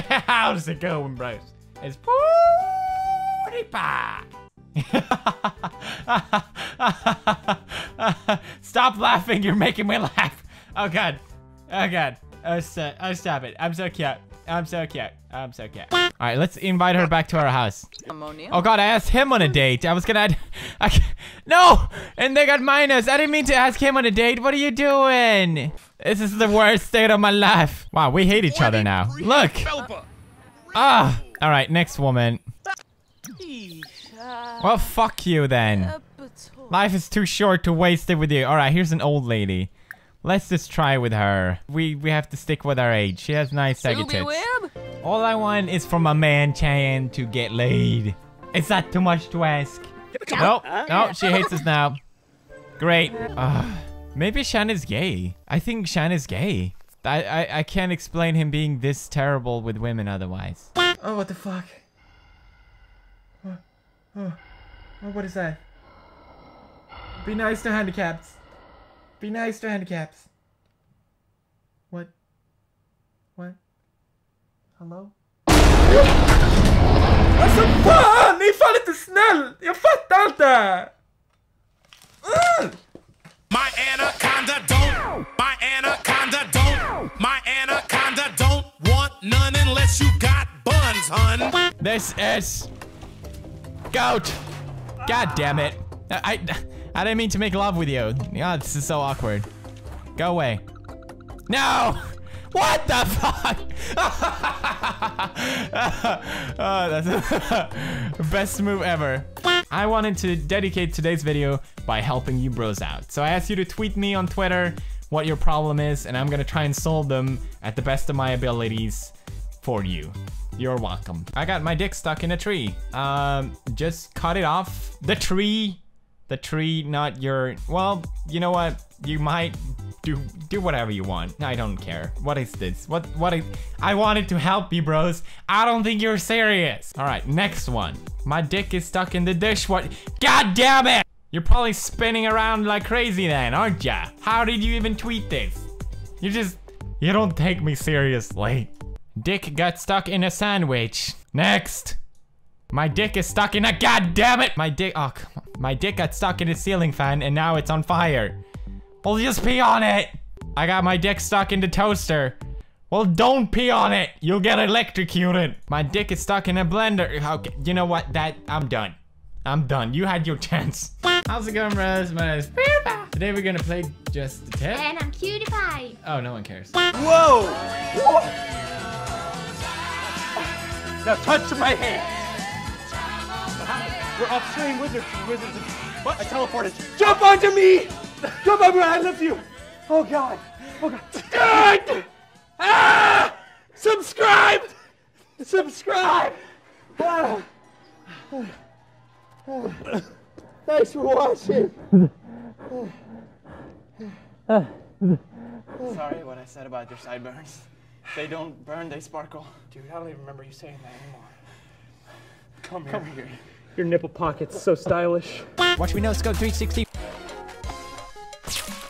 How's it going, bros? It's PewDiePie. Stop laughing. You're making me laugh. Oh, God. Oh, God. Oh, oh, stop it. I'm so cute. I'm so cute. I'm so cute. All right, let's invite her back to our house. Ammonia. Oh god, I asked him on a date. I was gonna add, I, no, and they got minus. I didn't mean to ask him on a date. What are you doing? This is the worst state of my life. Wow, we hate each other now. Look. Ah. All right, next woman. Well, fuck you then. Life is too short to waste it with you. All right, here's an old lady. Let's just try with her. We we have to stick with our age. She has nice saggy tits. All I want is for my man Chan to get laid. Is that too much to ask? No, no, she hates us now. Great. Uh, maybe Shan is gay. I think Shan is gay. I, I, I can't explain him being this terrible with women otherwise. Oh, what the fuck? Oh, oh, oh, what is that? Be nice to handicaps. Be nice to handicaps. What? What? Hello? Alltså fan! Ni är fan inte snäll! Jag fattar inte! Mm. My anaconda don't. My anaconda don't. My anaconda don't want none unless you got buns, hun. This is goat. God damn it! I, I I didn't mean to make love with you. Yeah, this is so awkward. Go away. No! What the fuck? oh, that's best move ever. I wanted to dedicate today's video by helping you bros out. So I asked you to tweet me on Twitter what your problem is, and I'm gonna try and solve them at the best of my abilities for you. You're welcome. I got my dick stuck in a tree. Um, just cut it off. The tree the tree, not your... Well, you know what? You might do do whatever you want. I don't care. What is this? What what is... I wanted to help you, bros. I don't think you're serious. All right, next one. My dick is stuck in the dish. What? God damn it! You're probably spinning around like crazy then, aren't ya? How did you even tweet this? You just... You don't take me seriously. Dick got stuck in a sandwich. Next. My dick is stuck in a god damn it! My dick oh come on. My dick got stuck in a ceiling fan and now it's on fire. Well just pee on it! I got my dick stuck in the toaster. Well don't pee on it! You'll get electrocuted. My dick is stuck in a blender. Okay, you know what? That I'm done. I'm done. You had your chance. How's it going, Rose? My name is Today we're gonna play just the tip. And I'm cutie pie. Oh, no one cares. Whoa! Now touch my hand. We're off-screen wizards. Wizards. What? I teleported. Jump onto me! Jump over! I lift you. Oh God. Oh God. God! ah! Subscribe. Subscribe. Ah. Thanks for watching. Sorry what I said about your sideburns. They don't burn, they sparkle. Dude, I don't even remember you saying that anymore. Come here. Come here. Your nipple pocket's so stylish. Watch me no scope 360.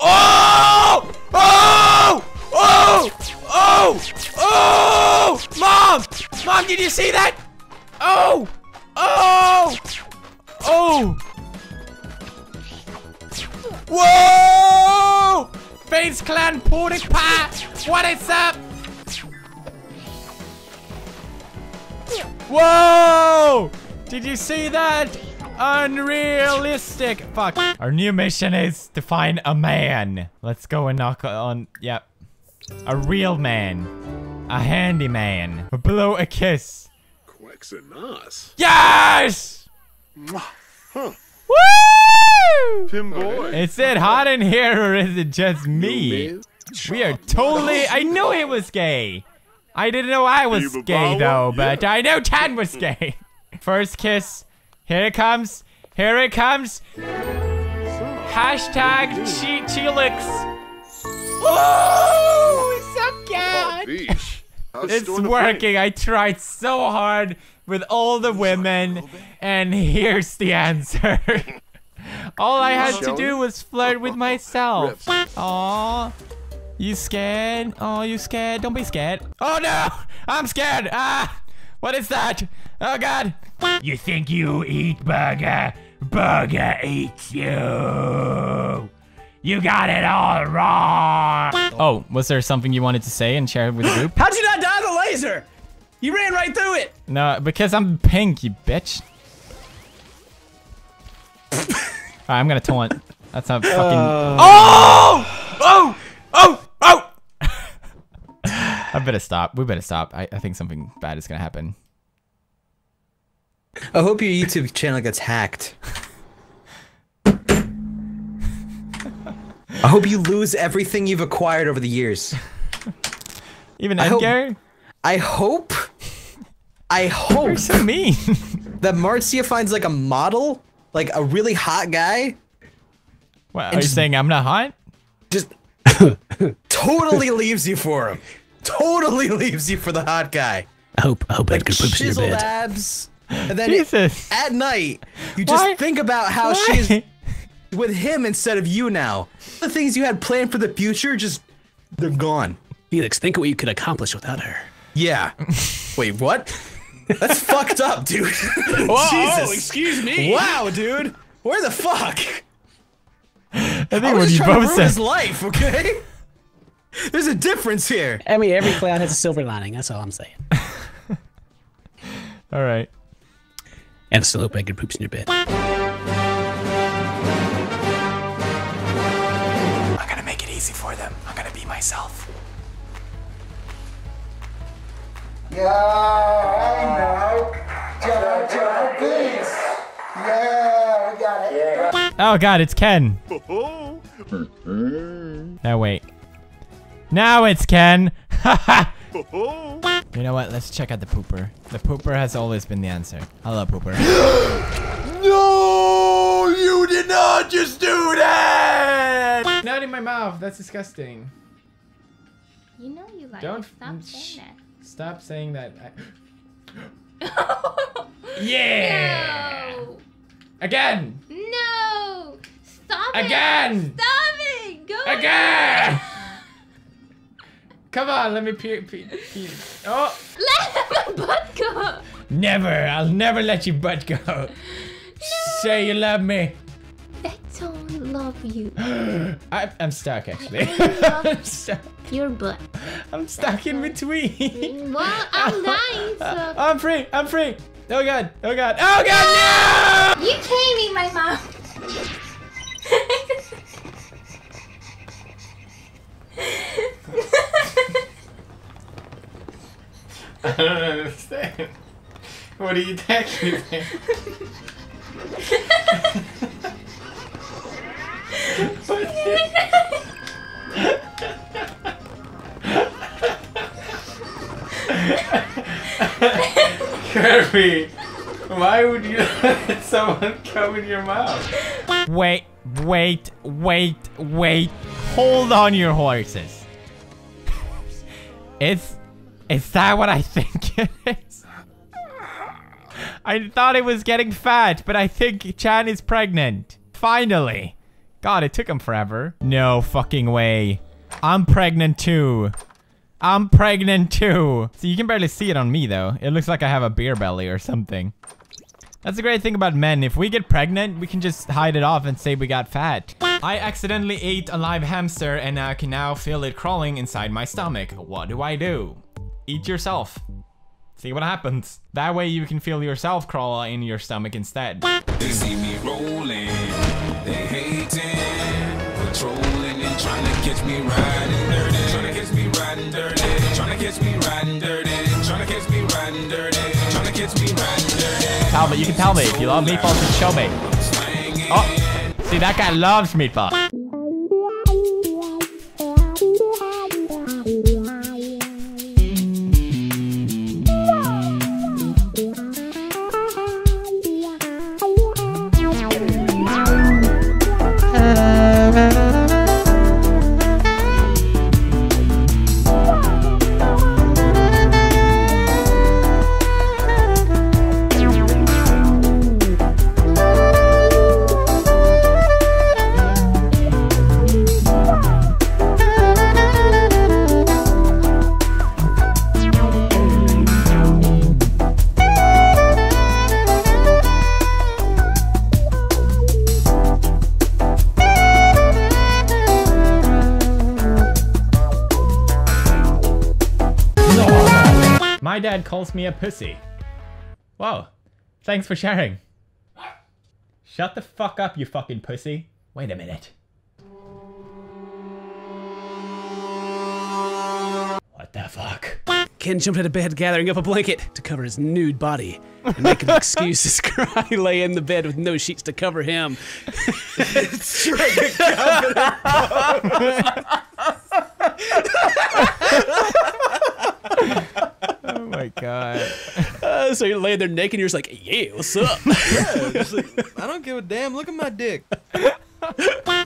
Oh! Oh! Oh! Oh! Oh! Mom! Mom, did you see that? Oh! Oh! Oh! Whoa! FaZe Clan PewDiePie! What is up? Whoa! Did you see that? Unrealistic. Fuck. Our new mission is to find a man. Let's go and knock on. Yep. A real man. A handyman. Blow a kiss. Quexanas. Yes! Huh. Woo! Tim boy. Is it hot in here or is it just me? We are totally. I knew he was gay. I didn't know I was gay though, but I know Tan was gay. First kiss. Here it comes. Here it comes. Hashtag che Chelix. Oh, it's so cute. It's working. I tried so hard with all the women, and here's the answer. all I had to do was flirt with myself. Aww. You scared? Oh, you scared? Don't be scared. Oh no! I'm scared! Ah! What is that? Oh god! You think you eat burger? Burger eats you! You got it all wrong! Oh, was there something you wanted to say and share with the group? How'd you not die the laser? You ran right through it. No, because I'm pink, you bitch. Alright, I'm gonna taunt. That's a uh. fucking. oh! Oh! Oh! Oh! I better stop. We better stop. I, I think something bad is gonna happen. I hope your YouTube channel gets hacked. I hope you lose everything you've acquired over the years. Even I hope- Edgar? I hope. I hope You're so mean. that Marzia finds like a model, like a really hot guy, what, are you just- saying I'm not hot? just totally leaves you for him. Totally leaves you for the hot guy. I hope, I hope Like Edgar poops in your chiseled bed. abs. And then Jesus. at night, you just Why? think about how Why? she's with him instead of you now. The things you had planned for the future, just they're gone. Felix, think of what you could accomplish without her. Yeah. Wait, what? That's fucked up, dude. Oh, Jesus. excuse me. Wow, dude. Where the fuck? I think I what was just you trying to both ruin his life, okay? There's a difference here. I mean, every cloud has a silver lining. That's all I'm saying. All right. And I still hope Edgar poops in your bed. I'm gonna make it easy for them. I'm gonna be myself. Yeah, I know. Yeah, I got it. Yeah. Oh god, it's Ken. Now wait. Now it's Ken. you know what? Let's check out the pooper. The pooper has always been the answer. Hello, pooper. no, you did not just do that. Not in my mouth. That's disgusting. You know you like Don't it. Stop mm, saying that. Stop saying that. I- yeah. No. Again. No. Stop it. Again. Stop it. Go. Again. Come on, let me pee. pee, pee. Oh. Let my butt go. Never. I'll never let you butt go. Say you love me. I don't love you. I, I'm stuck actually. I'm stuck. Your butt. I'm stuck in between. Well, I'm nice. So I'm free. I'm free. Oh god. Oh god. Oh god. No! you came in my mouth. I don't understand. What are you texting me? Kirby, why would you let someone come in your mouth? Wait, wait, wait, wait. Hold on your horses. Is is that what I think it is? I thought it was getting fat, but I think Chan is pregnant. Finally. God, it took him forever. No fucking way. I'm pregnant too. I'm pregnant too. So you can barely see it on me though. It looks like I have a beer belly or something. That's the great thing about men. If we get pregnant, we can just hide it off and say we got fat. I accidentally ate a live hamster and I can now feel it crawling inside my stomach. What do I do? Eat yourself. See what happens. That way you can feel yourself crawl in your stomach instead. They see me rolling, they hating, patrolling and trying to catch me riding dirty, trying to catch me riding dirty, trying to catch me riding dirty, trying to catch me riding dirty, trying to catch me riding dirty. Tell me, you can tell me. If you love meatballs, just show me. Oh, see that guy loves meatballs. Dad calls me a pussy. Whoa. Thanks for sharing. Shut the fuck up, you fucking pussy. Wait a minute. What the fuck? Ken jumped out of bed, gathering up a blanket to cover his nude body and making excuses. Cry lay in the bed with no sheets to cover him. god. Uh, so you're laying there naked, and you're just like, "Yeah, what's up?" I don't give a damn. Look at my dick.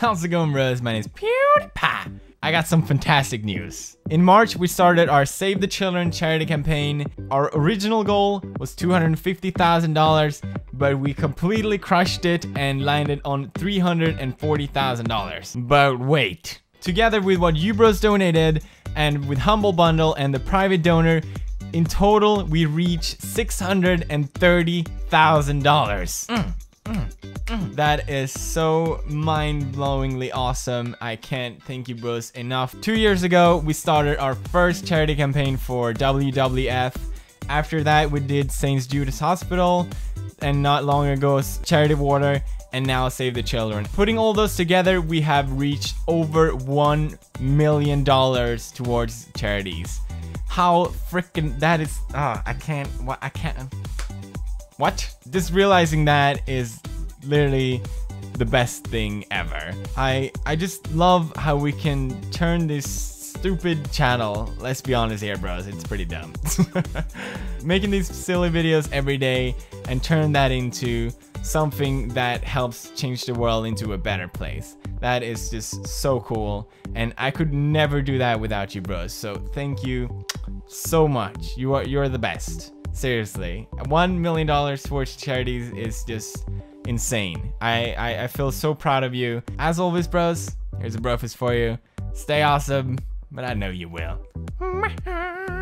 How's it going, bros? My name's PewDiePie. I got some fantastic news. In March, we started our Save the Children charity campaign. Our original goal was $250,000, but we completely crushed it and landed on $340,000. But wait. Together with what you bros donated, and with Humble Bundle and the private donor, in total, we reached $630,000. Mm, mm, mm. That is so mind-blowingly awesome. I can't thank you bros enough. Two years ago, we started our first charity campaign for WWF. After that, we did St. Jude's Hospital, and not long ago, Charity Water, and now Save the Children. Putting all those together, we have reached over $1 million towards charities. How freaking that is, ah, I can't, what, I can't, what? Just realizing that is literally the best thing ever. I I just love how we can turn this stupid channel, let's be honest here bros, it's pretty dumb. Making these silly videos every day and turn that into something that helps change the world into a better place. That is just so cool and I could never do that without you bros. So thank you so much. You are you're the best. Seriously, one million dollars towards charities is just insane. I, I I feel so proud of you. As always, bros. Here's a brofist for you. Stay awesome, but I know you will.